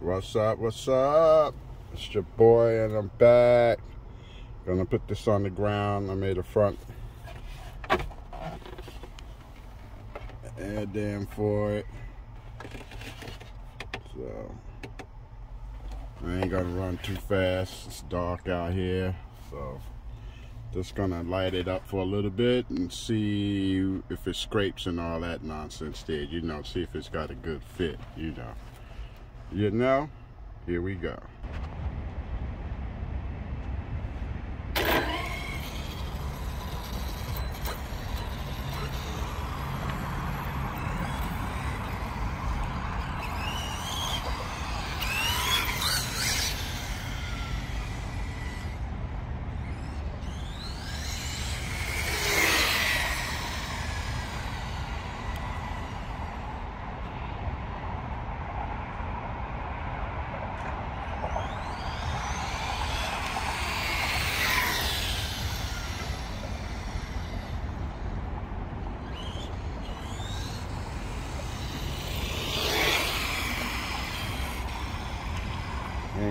What's up? What's up? It's your boy, and I'm back. Gonna put this on the ground. I made a front air dam for it. So I ain't gonna run too fast. It's dark out here, so just gonna light it up for a little bit and see if it scrapes and all that nonsense there. You know, see if it's got a good fit. You know. You know. Here we go.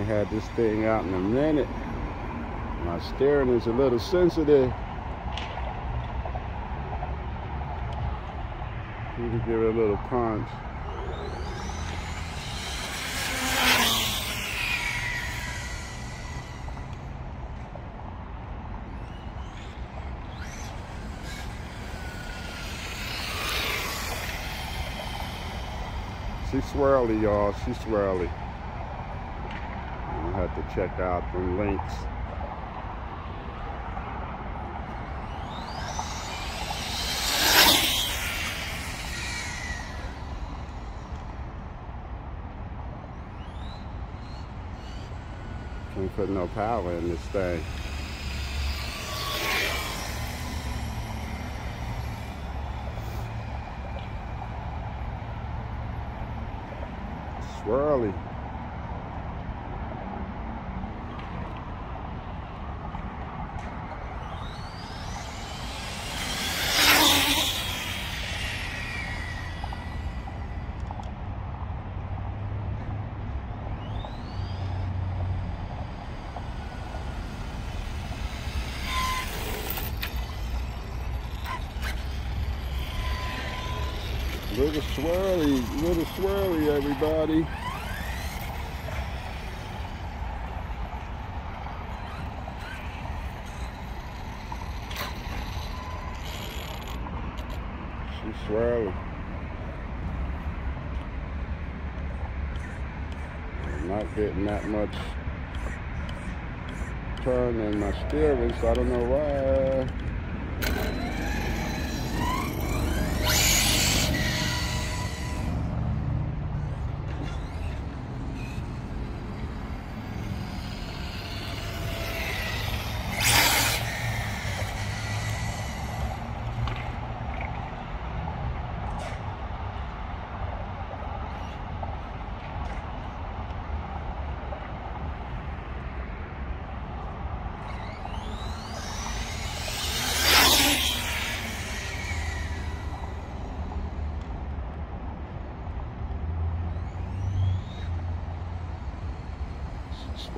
Had this thing out in a minute. My steering is a little sensitive. Need to give it a little punch. She's swirly, y'all. She's swirly. To check out the links. Can't put no power in this thing. Swirly. Little swirly, little swirly, everybody. She's swirly. Not getting that much turn in my steering, so I don't know why.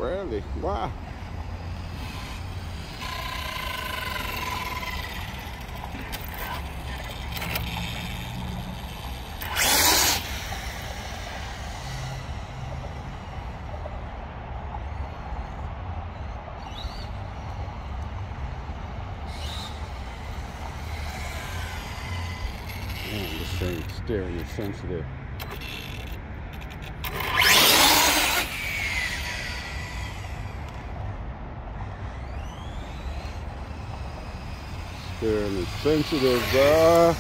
Swirly. Wow. Steering is sensitive. Steering is sensitive, uh,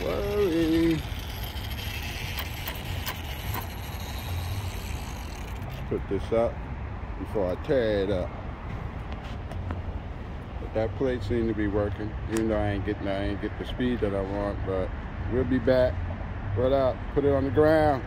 worry. Put this up before I tear it up. But that plate seemed to be working, even though I ain't getting I ain't get the speed that I want, but we'll be back. Put up, put it on the ground.